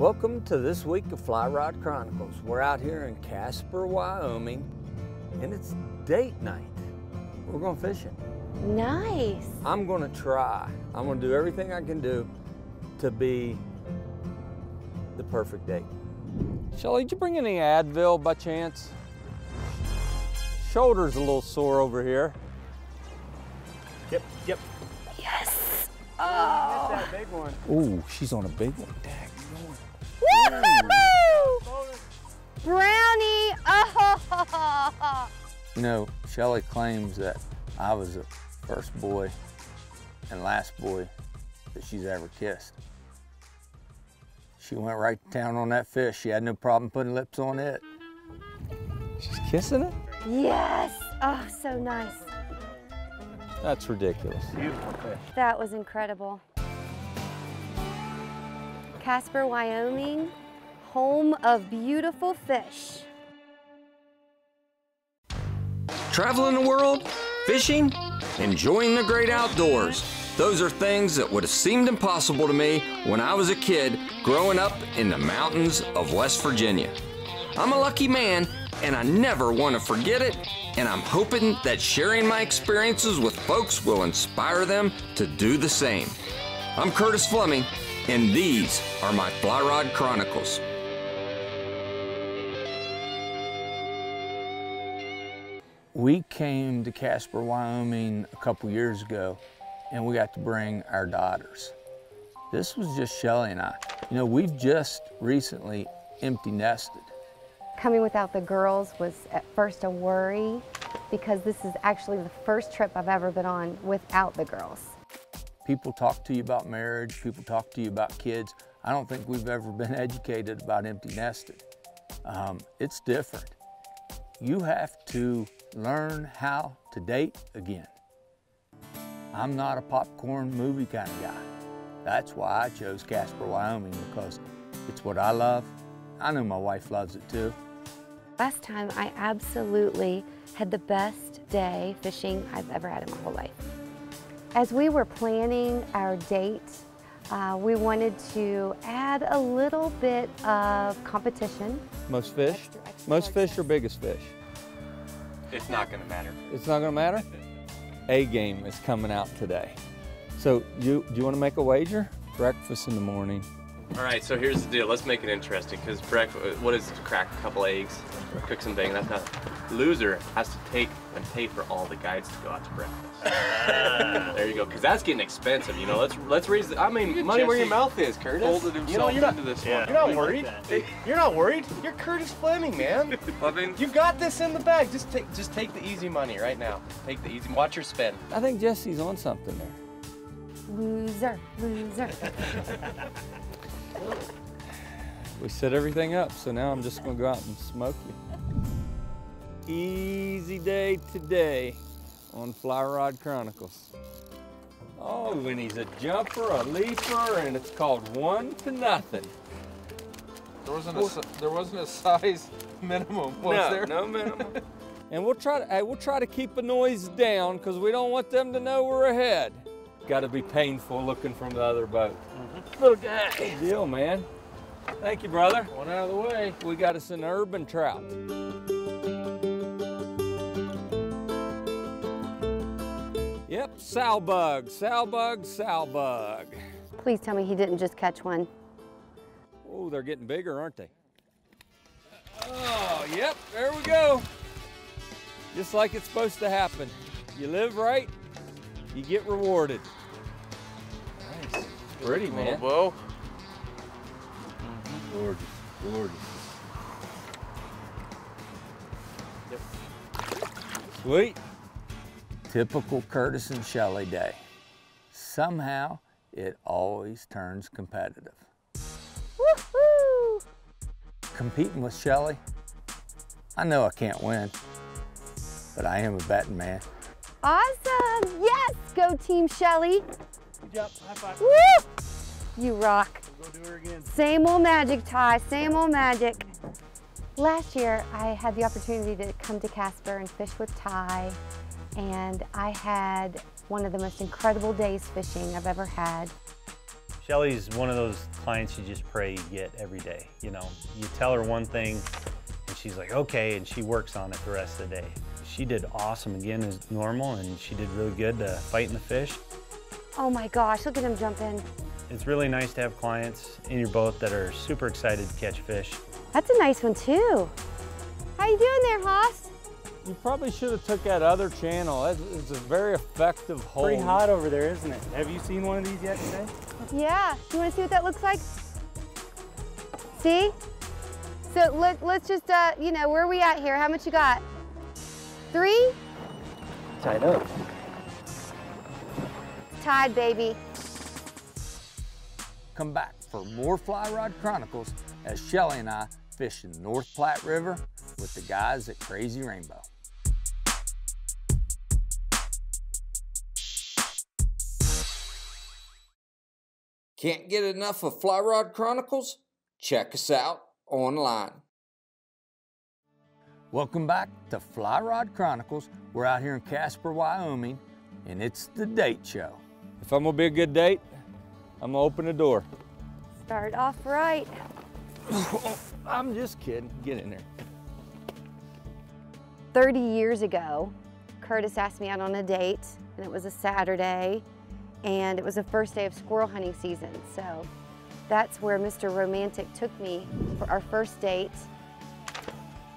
Welcome to this week of Fly Rod Chronicles. We're out here in Casper, Wyoming, and it's date night. We're going fishing. Nice. I'm going to try. I'm going to do everything I can do to be the perfect date. Shelly, did you bring any Advil by chance? Shoulder's a little sore over here. Yep, yep. Yes. Oh. that big one. Ooh, she's on a big one. Dang. Woohoo! Brownie! Oh! You know, Shelly claims that I was the first boy and last boy that she's ever kissed. She went right to town on that fish. She had no problem putting lips on it. She's kissing it? Yes. Oh, so nice. That's ridiculous. Beautiful fish. That was incredible. Casper, Wyoming, home of beautiful fish. Traveling the world, fishing, enjoying the great outdoors. Those are things that would have seemed impossible to me when I was a kid growing up in the mountains of West Virginia. I'm a lucky man and I never want to forget it, and I'm hoping that sharing my experiences with folks will inspire them to do the same. I'm Curtis Fleming, and these are my Fly Rod Chronicles. We came to Casper, Wyoming a couple years ago and we got to bring our daughters. This was just Shelly and I. You know, we've just recently empty nested. Coming without the girls was at first a worry because this is actually the first trip I've ever been on without the girls. People talk to you about marriage, people talk to you about kids. I don't think we've ever been educated about empty nested. Um, it's different. You have to learn how to date again. I'm not a popcorn movie kind of guy. That's why I chose Casper, Wyoming, because it's what I love. I know my wife loves it too. Last time I absolutely had the best day fishing I've ever had in my whole life. As we were planning our date, uh, we wanted to add a little bit of competition. Most fish? Most fish or biggest fish? It's not gonna matter. It's not gonna matter? A game is coming out today. So you do you want to make a wager? Breakfast in the morning. All right, so here's the deal. Let's make it interesting because breakfast. Uh, what is it? Crack a couple eggs, cook some bacon. That's not. Loser has to take and pay for all the guides to go out to breakfast. Ah. there you go, because that's getting expensive. You know, let's let's raise. The, I mean, money where your mouth is, Curtis. Folded himself you know, you're not, into this yeah. one. You're not worried. You're not worried. You're Curtis Fleming, man. I mean, you got this in the bag. Just take just take the easy money right now. Take the easy. Watch your spend. I think Jesse's on something there. Loser, loser. We set everything up, so now I'm just gonna go out and smoke you. Easy day today on Fly Rod Chronicles. Oh, and he's a jumper, a leaper, and it's called one to nothing. There wasn't a there wasn't a size minimum, was no, there? no minimum. and we'll try to hey, we'll try to keep the noise down because we don't want them to know we're ahead. Got to be painful looking from the other boat. Little guy. Good deal, man. Thank you, brother. One out of the way. We got us an urban trout. Yep, sow bug, sow bug, sow bug. Please tell me he didn't just catch one. Oh, they're getting bigger, aren't they? Oh, yep, there we go. Just like it's supposed to happen. You live right, you get rewarded. Nice. Pretty, Little man. bow. Mm-hmm. Gorgeous, gorgeous. Sweet. Typical Curtis and Shelly day. Somehow, it always turns competitive. Woohoo! Competing with Shelly, I know I can't win, but I am a betting man. Awesome! Yes! Go Team Shelly! Good job. High five. Woo! You rock. Go do her again. Same old magic, Ty. Same old magic. Last year, I had the opportunity to come to Casper and fish with Ty, and I had one of the most incredible days fishing I've ever had. Shelly's one of those clients you just pray you get every day. You know, you tell her one thing and she's like, okay, and she works on it the rest of the day. She did awesome again as normal and she did really good uh, fighting the fish. Oh my gosh, look at him jump in. It's really nice to have clients in your boat that are super excited to catch fish. That's a nice one too. How you doing there, Haas? You probably should have took that other channel. It's, it's a very effective hold. Pretty hot over there, isn't it? Have you seen one of these yet today? Yeah, you wanna see what that looks like? See? So look, let's just, uh, you know, where are we at here? How much you got? Three? Tied up. Tied, baby. Come back for more Fly Rod Chronicles as Shelly and I fish in North Platte River with the guys at Crazy Rainbow. Can't get enough of Fly Rod Chronicles? Check us out online. Welcome back to Fly Rod Chronicles. We're out here in Casper, Wyoming, and it's the date show. If I'm gonna be a good date, I'm gonna open the door. Start off right. I'm just kidding. Get in there. 30 years ago, Curtis asked me out on a date, and it was a Saturday, and it was the first day of squirrel hunting season. So that's where Mr. Romantic took me for our first date.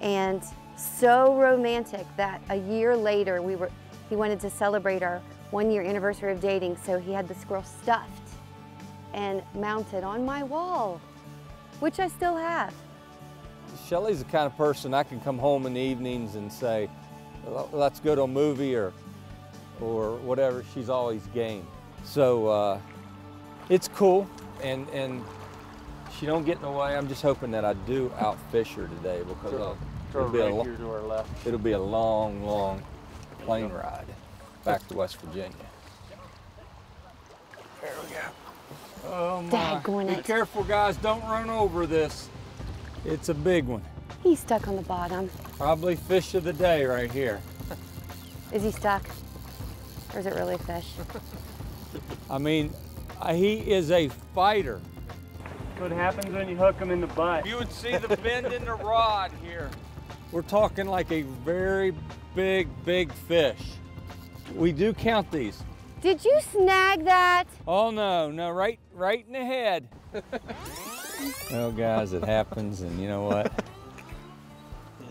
And so romantic that a year later we were he wanted to celebrate our one year anniversary of dating, so he had the squirrel stuffed and mounted on my wall, which I still have. Shelly's the kind of person I can come home in the evenings and say, let's go to a movie or, or whatever. She's always game. So uh, it's cool, and and she don't get in the way. I'm just hoping that I do outfish her today because uh, it'll, be a, right lo- to our left. it'll be a long, long plane ride back to West Virginia. There we go. Oh my! Daggone Be it. careful, guys! Don't run over this. It's a big one. He's stuck on the bottom. Probably fish of the day right here. Is he stuck? Or is it really a fish? I mean, uh, he is a fighter. What happens when you hook him in the butt? You would see the bend in the rod here. We're talking like a very big, big fish. We do count these. Did you snag that? Oh no, no, right, right in the head. well, guys, it happens, and you know what?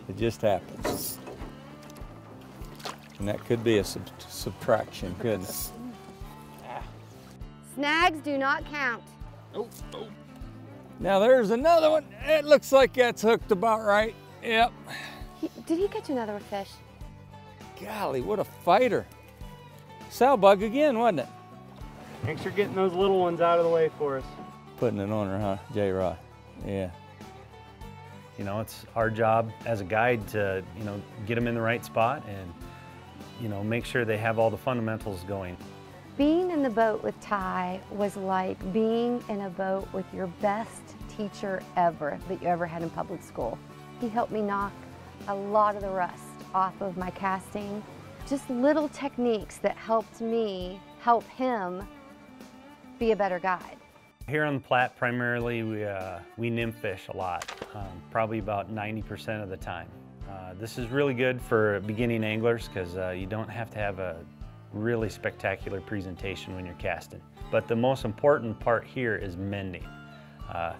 It just happens. And that could be a sub- subtraction, couldn't it? Snags do not count. Now there's another one. It looks like that's hooked about right. Yep. He, did he catch another fish? Golly, what a fighter. Sow bug again, wasn't it? Thanks for getting those little ones out of the way for us. Putting it on her, huh, J-Rod? Yeah. You know, it's our job as a guide to, you know, get them in the right spot and, you know, make sure they have all the fundamentals going. Being in the boat with Ty was like being in a boat with your best teacher ever that you ever had in public school. He helped me knock a lot of the rust off of my casting. Just little techniques that helped me help him be a better guide. Here on the Platte, primarily, we, uh, we nymph fish a lot, um, probably about 90% of the time. Uh, this is really good for beginning anglers because uh, you don't have to have a really spectacular presentation when you're casting. But the most important part here is mending. Uh,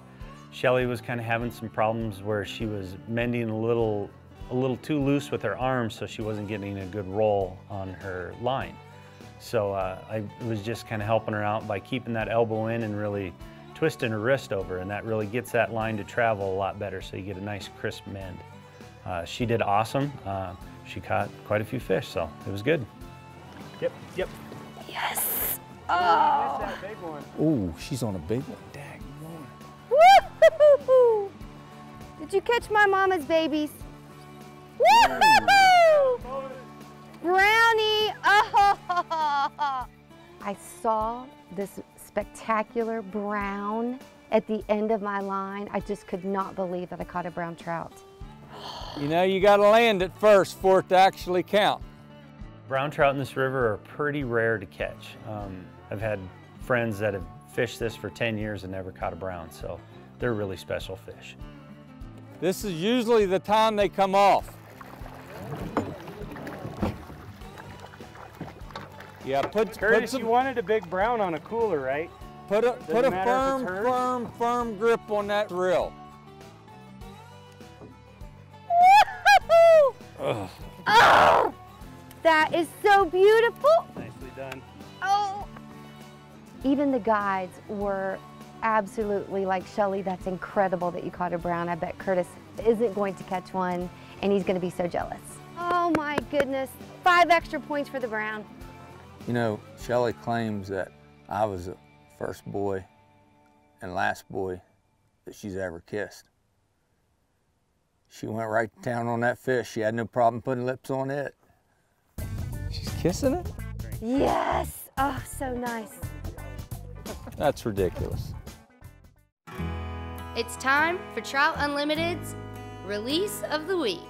Shelly was kind of having some problems where she was mending a little, a little too loose with her arms, so she wasn't getting a good roll on her line. So uh, I was just kind of helping her out by keeping that elbow in and really twisting her wrist over, and that really gets that line to travel a lot better so you get a nice crisp mend. Uh, she did awesome. Uh, she caught quite a few fish, so it was good. Yep, yep. Yes! Oh! Missed that big one. Ooh, she's on a big one. Dang. Woo-hoo-hoo-hoo! Did you catch my mama's babies? Woo-hoo-hoo! Brownie! Oh! I saw this spectacular brown at the end of my line. I just could not believe that I caught a brown trout. You know, you got to land it first for it to actually count. Brown trout in this river are pretty rare to catch. Um, I've had friends that have fished this for 10 years and never caught a brown, so they're really special fish. This is usually the time they come off. Yeah, put, Curtis, put some, you wanted a big brown on a cooler, right? put a, put a firm, firm, firm grip on that reel. Oh, that is so beautiful. Nicely done. Oh. Even the guides were absolutely like, Shelly, that's incredible that you caught a brown. I bet Curtis isn't going to catch one and he's going to be so jealous. Oh my goodness. Five extra points for the brown. You know, Shelly claims that I was the first boy and last boy that she's ever kissed. She went right to town on that fish. She had no problem putting lips on it. She's kissing it? Yes. Oh, so nice. That's ridiculous. It's time for Trout Unlimited's release of the week.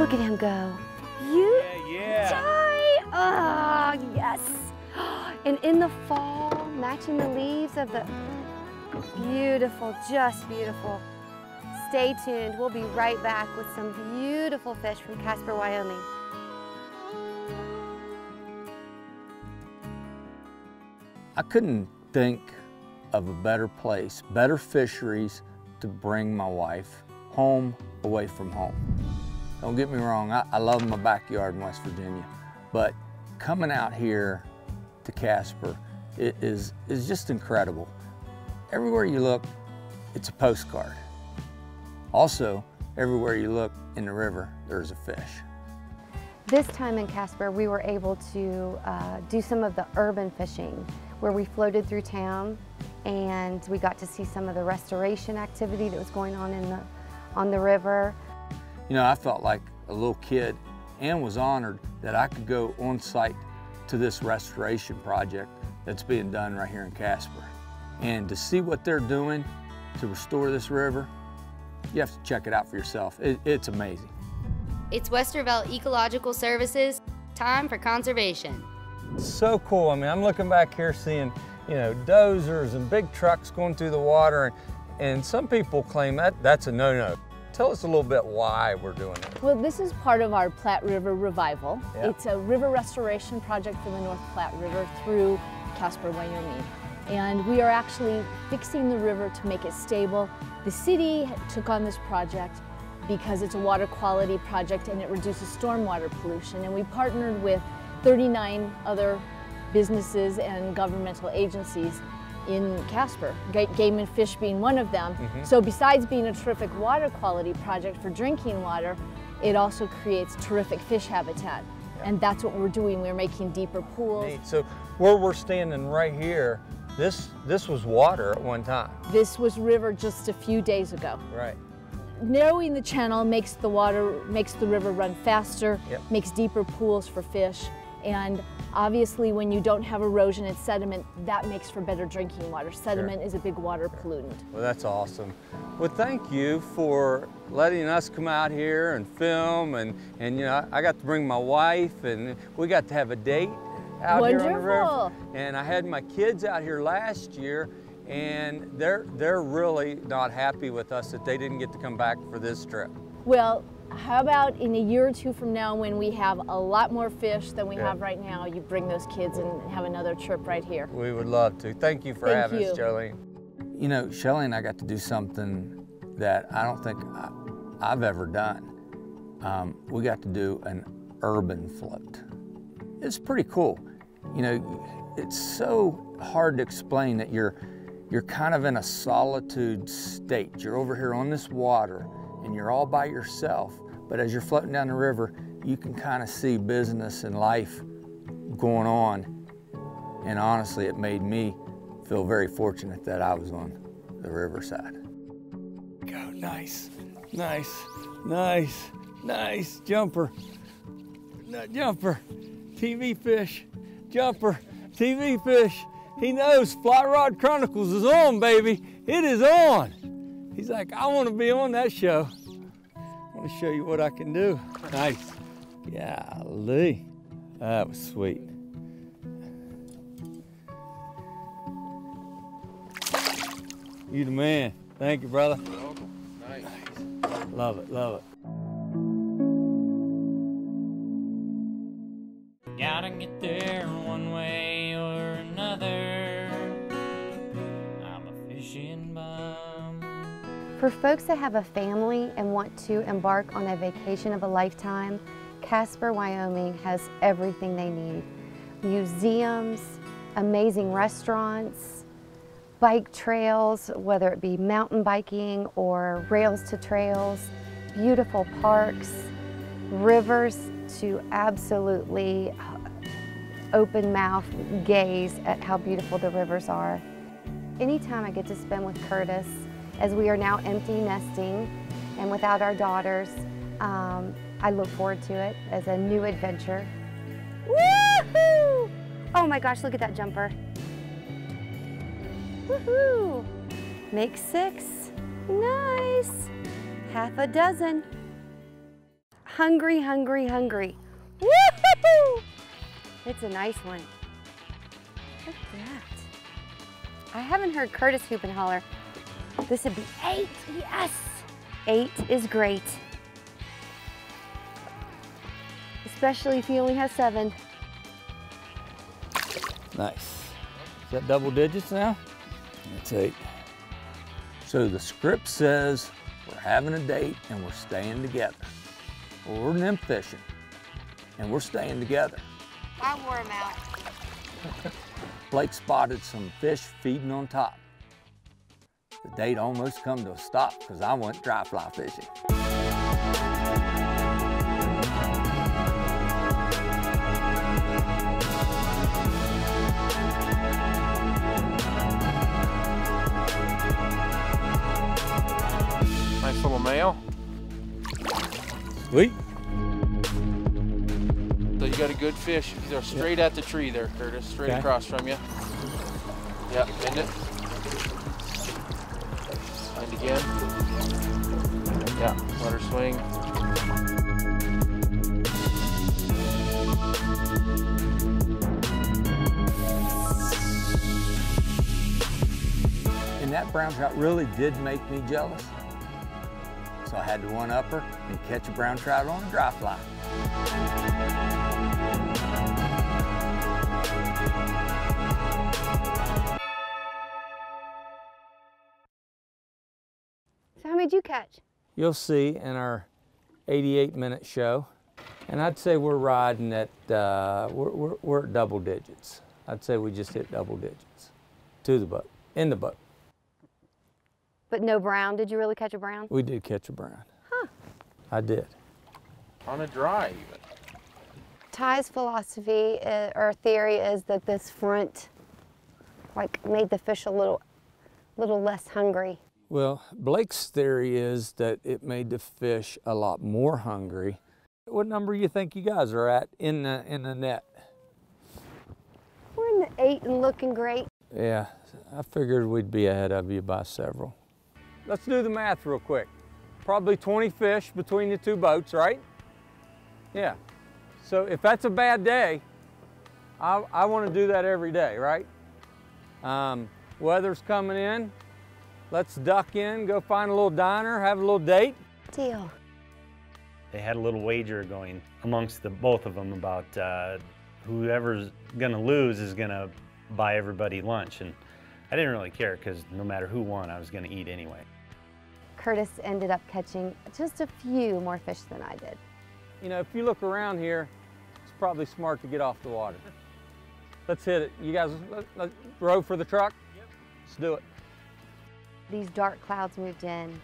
Look at him go. You Yeah, die. Oh, yes. And in the fall, matching the leaves of the beautiful, just beautiful. Stay tuned. We'll be right back with some beautiful fish from Casper, Wyoming. I couldn't think of a better place, better fisheries to bring my wife home away from home. Don't get me wrong, I, I love my backyard in West Virginia, but coming out here to Casper it is, is just incredible. Everywhere you look, it's a postcard. Also, everywhere you look in the river, there's a fish. This time in Casper, we were able to uh, do some of the urban fishing where we floated through town and we got to see some of the restoration activity that was going on in the, on the river. You know, I felt like a little kid and was honored that I could go on site to this restoration project that's being done right here in Casper. And to see what they're doing to restore this river, you have to check it out for yourself. It, it's amazing. It's Westerville Ecological Services. Time for conservation. So cool. I mean, I'm looking back here seeing, you know, dozers and big trucks going through the water, and, and some people claim that that's a no-no. Tell us a little bit why we're doing it. Well, this is part of our Platte River Revival. Yeah. It's a river restoration project for the North Platte River through Casper, Wyoming. And we are actually fixing the river to make it stable. The city took on this project because it's a water quality project and it reduces stormwater pollution. And we partnered with 39 other businesses and governmental agencies in Casper, Game and Fish being one of them. Mm-hmm. So besides being a terrific water quality project for drinking water, it also creates terrific fish habitat. And that's what we're doing. We're making deeper pools. Neat. So where we're standing right here, this this was water at one time. This was river just a few days ago. Right. Narrowing the channel makes the water, makes the river run faster, Yep. makes deeper pools for fish. And obviously when you don't have erosion and sediment, that makes for better drinking water. Sediment is a big water pollutant. Well, that's awesome. Well, thank you for letting us come out here and film, and and you know, I got to bring my wife, and we got to have a date out here on the river. Wonderful. And I had my kids out here last year, and they're they're really not happy with us that they didn't get to come back for this trip. Well, how about in a year or two from now when we have a lot more fish than we Yeah. have right now, you bring those kids and have another trip right here. We would love to. Thank you for Thank having us, you. Jolene. You know, Shelly and I got to do something that I don't think I, I've ever done. Um, we got to do an urban float. It's pretty cool. You know, it's so hard to explain that you're you're kind of in a solitude state. You're over here on this water and you're all by yourself. But as you're floating down the river, you can kind of see business and life going on. And honestly, it made me feel very fortunate that I was on the riverside. Go, nice, nice, nice, nice jumper. Jumper, TV fish, jumper, TV fish. He knows Fly Rod Chronicles is on, baby. It is on. He's like, I want to be on that show. I want to show you what I can do. Nice. Golly. That was sweet. You the man. Thank you, brother. Nice. Love it, love it. For folks that have a family and want to embark on a vacation of a lifetime, Casper, Wyoming has everything they need. Museums, amazing restaurants, bike trails, whether it be mountain biking or rails to trails, beautiful parks, rivers to absolutely open mouth gaze at how beautiful the rivers are. Anytime I get to spend with Curtis, as we are now empty nesting and without our daughters, um, I look forward to it as a new adventure. Woohoo! Oh my gosh, look at that jumper. Woohoo! Make six. Nice. Half a dozen. Hungry, hungry, hungry. Woohoo! It's a nice one. Look at that. I haven't heard Curtis hoop and holler. This would be eight, yes! Eight is great. Especially if he only has seven. Nice. Is that double digits now? That's eight. So the script says we're having a date and we're staying together. Well, we're nymph fishing and we're staying together. I wore him out. Blake spotted some fish feeding on top. The date almost come to a stop because I went dry fly fishing. Nice little male. Sweet. So you got a good fish. They're straight at the tree there, Curtis. Straight Okay. across from you. Yep, bend it. Again. Yeah, let her swing. And that brown trout really did make me jealous. So I had to one up her and catch a brown trout on a dry fly. So did you catch? You'll see in our 88 minute show. And I'd say we're riding at, uh, we're, we're, we're at double digits. I'd say we just hit double digits to the boat, in the boat. But no brown. Did you really catch a brown? We did catch a brown. Huh. I did. On a dry even. Ty's philosophy uh, or theory is that this front like made the fish a little little less hungry. Well, Blake's theory is that it made the fish a lot more hungry. What number you think you guys are at in the in the net? We're in the eight and looking great. Yeah, I figured we'd be ahead of you by several. Let's do the math real quick. Probably 20 fish between the two boats, right? Yeah. So if that's a bad day, I, I want to do that every day, right? Um, weather's coming in. Let's duck in, go find a little diner, have a little date. Deal. They had a little wager going amongst the both of them about uh, whoever's gonna lose is gonna buy everybody lunch, and I didn't really care because no matter who won, I was gonna eat anyway. Curtis ended up catching just a few more fish than I did. You know, if you look around here, it's probably smart to get off the water. Let's hit it. You guys, let, let, row for the truck? Yep. Let's do it. These dark clouds moved in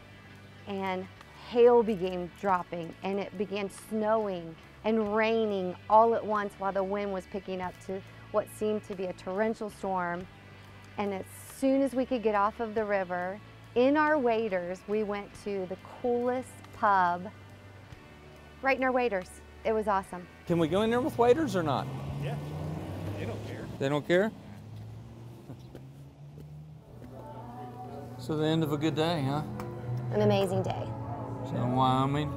and hail began dropping and it began snowing and raining all at once while the wind was picking up to what seemed to be a torrential storm. And as soon as we could get off of the river, in our waders, we went to the coolest pub right in our waders. It was awesome. Can we go in there with waiters or not? Yeah, they don't care. They don't care? So the end of a good day, huh? An amazing day. So in Wyoming,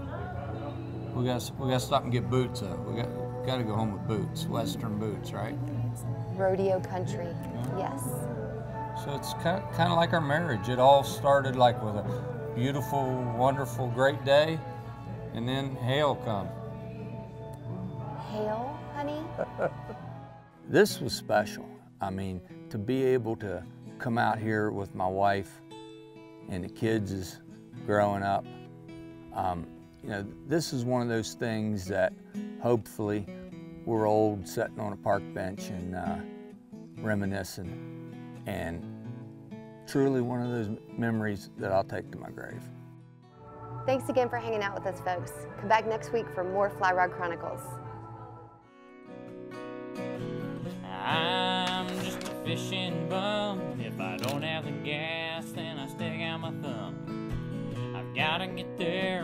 We got we got to stop and get boots though. We got got to go home with boots, Western boots, right? Rodeo country, yes. So it's kind of, kind of like our marriage. It all started like with a beautiful, wonderful, great day, and then hail come. Hail, honey? This was special. I mean, to be able to come out here with my wife and the kids is growing up. Um, you know, this is one of those things that hopefully we're old sitting on a park bench and uh, reminiscing and truly one of those memories that I'll take to my grave. Thanks again for hanging out with us, folks. Come back next week for more Fly Rod Chronicles. I'm just a fishing bum. If I don't have the gas, my thumb. I've gotta get there